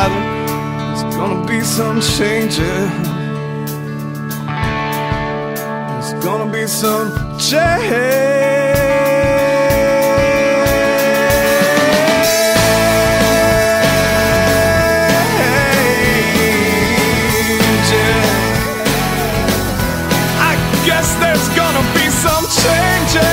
father, there's gonna be some changes. There's gonna be some change. there's gonna be some changes